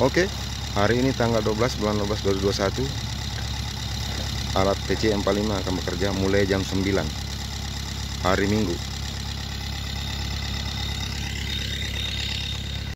Oke, hari ini tanggal 12 bulan 12 2021 alat PC 45 akan bekerja mulai jam 9 hari Minggu.